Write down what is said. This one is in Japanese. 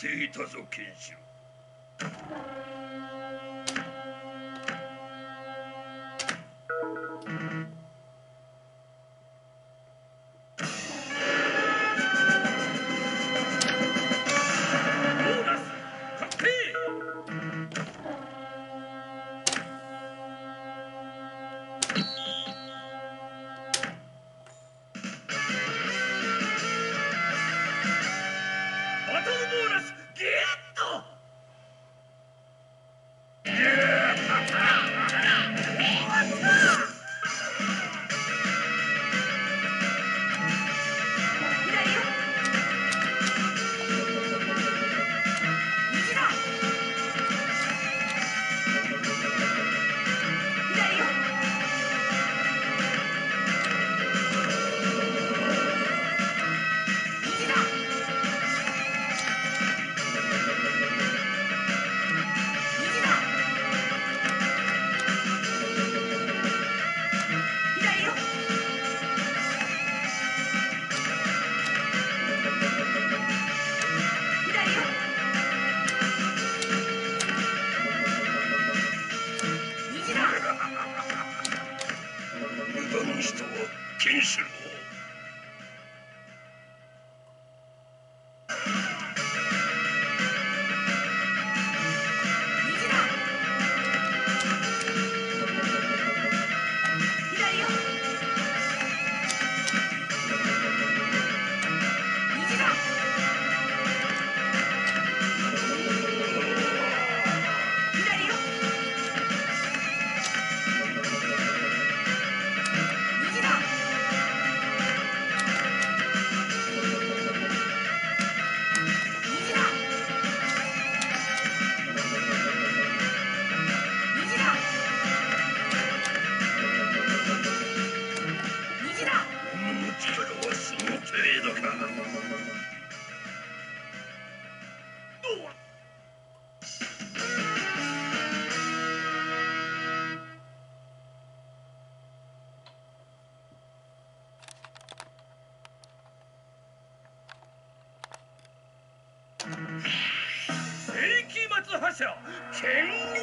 ていたぞ賢秀ゲット！King